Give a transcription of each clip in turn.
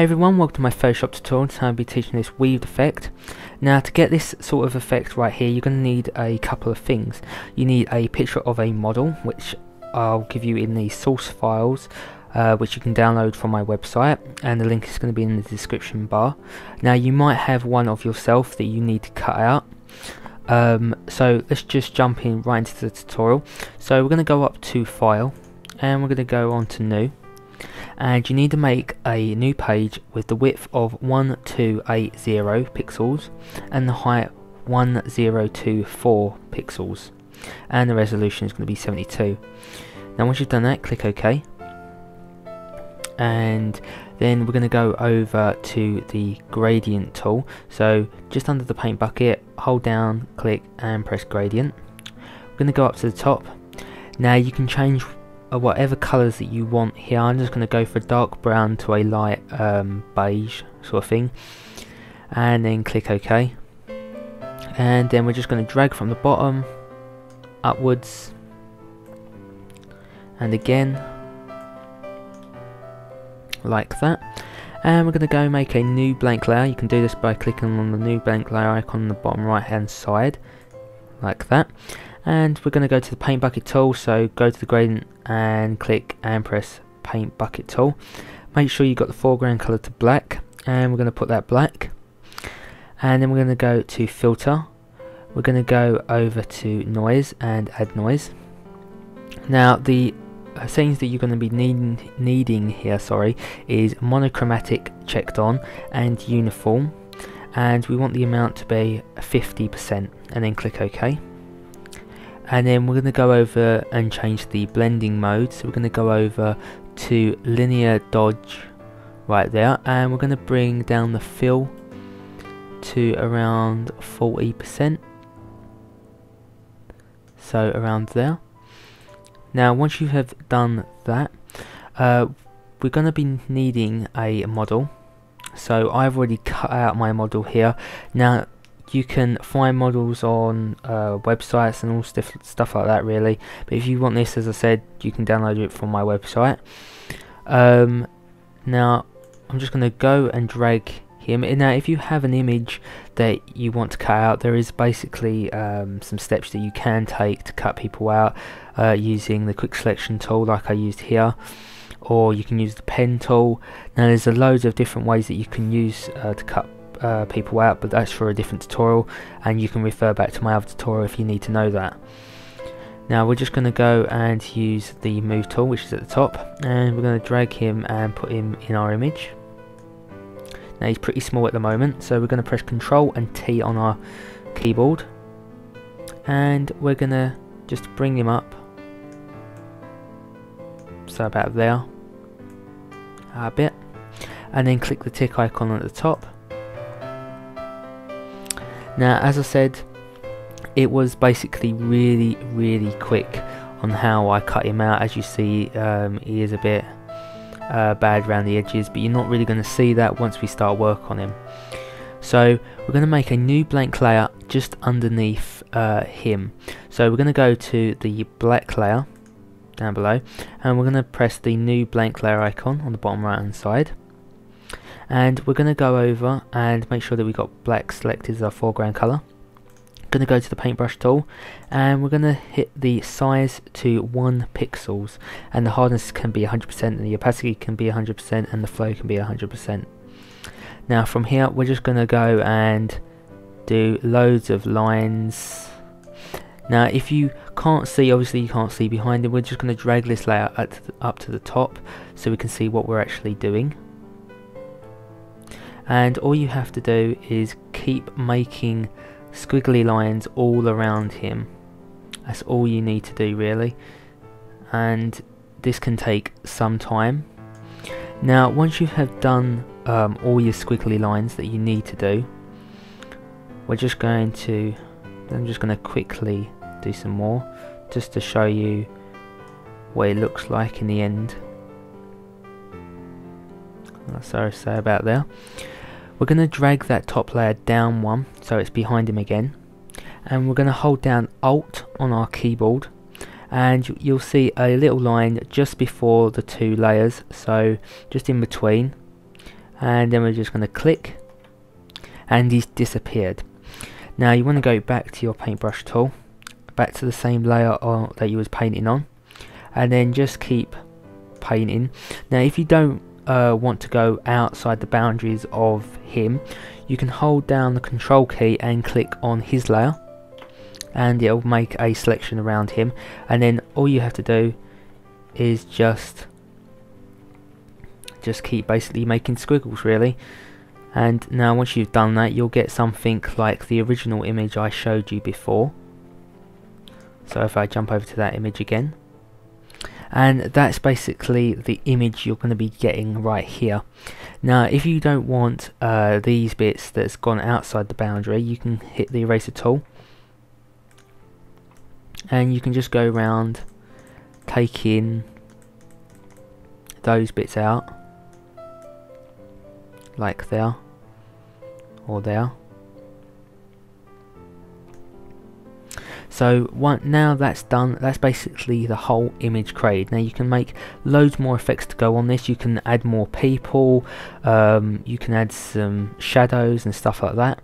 Hey everyone, welcome to my Photoshop tutorial. Today I'll be teaching this weaved effect. Now to get this sort of effect right here, you're going to need a couple of things. You need a picture of a model, which I'll give you in the source files, uh, which you can download from my website, and the link is going to be in the description bar. Now you might have one of yourself that you need to cut out. Um, so let's just jump in right into the tutorial. So we're going to go up to File, and we're going to go on to New and you need to make a new page with the width of 1280 pixels and the height 1024 pixels. And the resolution is going to be 72 now once you've done that click OK. And then we're going to go over to the gradient tool. So just under the paint bucket hold down click and press gradient. We're going to go up to the top. Now you can change whatever colours that you want here. I'm just going to go for dark brown to a light um, beige sort of thing. And then click OK. And then we're just going to drag from the bottom upwards. And again. Like that. And we're going to go make a new blank layer. You can do this by clicking on the new blank layer icon on the bottom right hand side. Like that and we're going to go to the paint bucket tool. So go to the gradient and click and press paint bucket tool. Make sure you've got the foreground color to black. And we're going to put that black. And then we're going to go to filter. We're going to go over to noise and add noise. Now the uh, settings that you're going to be needing, needing here sorry is monochromatic checked on and uniform. And we want the amount to be 50% and then click OK and then we're going to go over and change the blending mode so we're going to go over to linear dodge right there. And we're going to bring down the fill to around 40% so around there. Now once you have done that uh, we're going to be needing a model. So I've already cut out my model here. Now you can find models on uh, websites and all stuff, stuff like that really. But if you want this as I said you can download it from my website. Um, now I'm just going to go and drag him. Now if you have an image that you want to cut out there is basically um, some steps that you can take to cut people out uh, using the quick selection tool like I used here or you can use the pen tool. Now there's a loads of different ways that you can use uh, to cut uh, people out but that's for a different tutorial and you can refer back to my other tutorial if you need to know that. Now we're just going to go and use the move tool which is at the top and we're going to drag him and put him in our image. Now he's pretty small at the moment so we're going to press Ctrl and T on our keyboard and we're going to just bring him up so about there a bit and then click the tick icon at the top now, as I said, it was basically really, really quick on how I cut him out. As you see, um, he is a bit uh, bad around the edges, but you're not really going to see that once we start work on him. So we're going to make a new blank layer just underneath uh, him. So we're going to go to the black layer down below and we're going to press the new blank layer icon on the bottom right hand side and we're going to go over and make sure that we got black selected as our foreground colour going to go to the paintbrush tool and we're going to hit the size to 1 pixels. And the hardness can be 100% and the opacity can be 100% and the flow can be 100% now from here we're just going to go and do loads of lines. Now if you can't see obviously you can't see behind it we're just going to drag this layer up to the top so we can see what we're actually doing and all you have to do is keep making squiggly lines all around him. That's all you need to do really. And this can take some time. Now once you have done um, all your squiggly lines that you need to do we're just going to I'm just going to quickly do some more just to show you what it looks like in the end. That's all I say about there we're going to drag that top layer down one so it's behind him again. And we're going to hold down alt on our keyboard. And you'll see a little line just before the two layers so just in between. And then we're just going to click and he's disappeared. Now you want to go back to your paintbrush tool back to the same layer that you was painting on and then just keep painting. Now if you don't uh, want to go outside the boundaries of him you can hold down the control key and click on his layer and it'll make a selection around him. And then all you have to do is just just keep basically making squiggles really. And now once you've done that you'll get something like the original image I showed you before. So if I jump over to that image again and that's basically the image you're going to be getting right here. Now if you don't want uh, these bits that's gone outside the boundary you can hit the eraser tool. And you can just go around taking those bits out like there or there so one, now that's done that's basically the whole image created. Now you can make loads more effects to go on this. You can add more people um, you can add some shadows and stuff like that.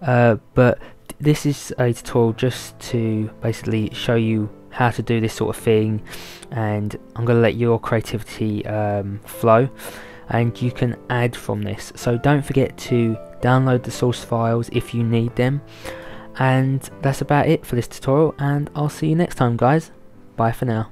Uh, but this is a tutorial just to basically show you how to do this sort of thing. And I'm going to let your creativity um, flow. And you can add from this. So don't forget to download the source files if you need them and that's about it for this tutorial and I'll see you next time guys. Bye for now